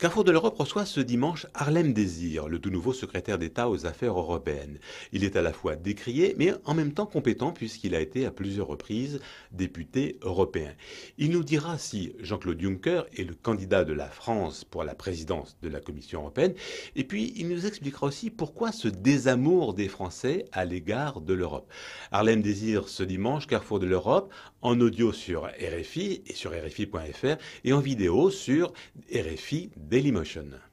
Carrefour de l'Europe reçoit ce dimanche Harlem Désir, le tout nouveau secrétaire d'État aux affaires européennes. Il est à la fois décrié, mais en même temps compétent puisqu'il a été à plusieurs reprises député européen. Il nous dira si Jean-Claude Juncker est le candidat de la France pour la présidence de la Commission européenne, et puis il nous expliquera aussi pourquoi ce désamour des Français à l'égard de l'Europe. Harlem Désir ce dimanche, Carrefour de l'Europe, en audio sur RFI et sur RFI.fr et en vidéo sur RFI Dailymotion.